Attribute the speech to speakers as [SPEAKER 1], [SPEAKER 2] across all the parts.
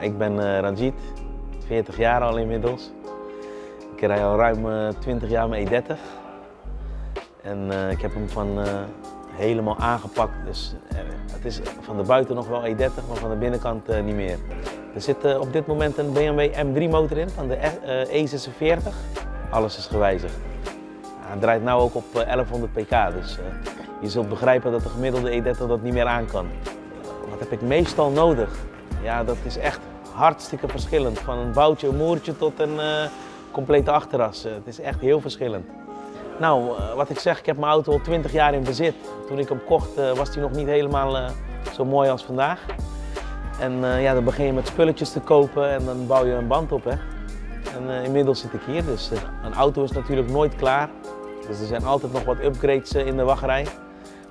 [SPEAKER 1] Nou, ik ben uh, Ranjit, 40 jaar al inmiddels. Ik rij al ruim uh, 20 jaar mijn E30. En uh, ik heb hem van helemaal aangepakt. Dus het is van de buiten nog wel E30, maar van de binnenkant niet meer. Er zit op dit moment een BMW M3 motor in van de E46. Alles is gewijzigd. Hij draait nu ook op 1100 pk, dus je zult begrijpen dat de gemiddelde E30 dat niet meer aan kan. Wat heb ik meestal nodig? Ja, dat is echt hartstikke verschillend. Van een boutje, een moertje tot een uh, complete achteras. het is echt heel verschillend. Nou, uh, wat ik zeg, ik heb mijn auto al 20 jaar in bezit. Toen ik hem kocht was hij nog niet helemaal zo mooi als vandaag. En ja, dan begin je met spulletjes te kopen en dan bouw je een band op. Hè. En inmiddels zit ik hier, dus een auto is natuurlijk nooit klaar. Dus er zijn altijd nog wat upgrades in de wachtrij.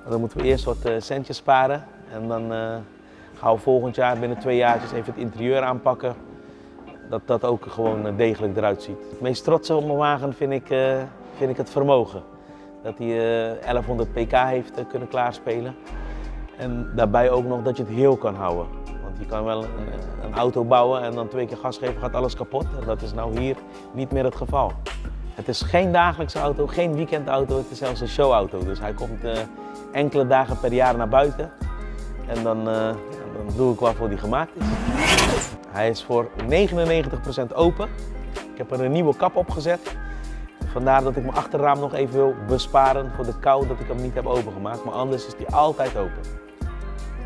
[SPEAKER 1] Maar dan moeten we eerst wat centjes sparen en dan gaan we volgend jaar binnen twee jaartjes even het interieur aanpakken. Dat dat ook gewoon degelijk eruit ziet. Het meest trotse op mijn wagen vind ik, uh, vind ik het vermogen. Dat hij uh, 1100 pk heeft kunnen klaarspelen. En daarbij ook nog dat je het heel kan houden. Want je kan wel een, een, auto bouwen en dan twee keer gas geven gaat alles kapot. En dat is nou hier niet meer het geval. Het is geen dagelijkse auto, geen weekendauto, het is zelfs een showauto. Dus hij komt enkele dagen per jaar naar buiten. En dan, dan doe ik waarvoor die gemaakt is. Hij is voor 99% open. Ik heb er een nieuwe kap op gezet. Vandaar dat ik mijn achterraam nog even wil besparen voor de kou dat ik hem niet heb opengemaakt. Maar anders is die altijd open.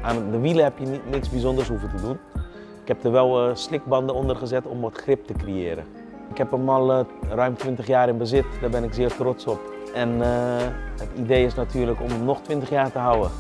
[SPEAKER 1] Aan de wielen heb je niks bijzonders hoeven te doen. Ik heb er wel uh, slikbanden onder gezet om wat grip te creëren. Ik heb hem al uh, ruim 20 jaar in bezit, daar ben ik zeer trots op. En het idee is natuurlijk om hem nog 20 jaar te houden.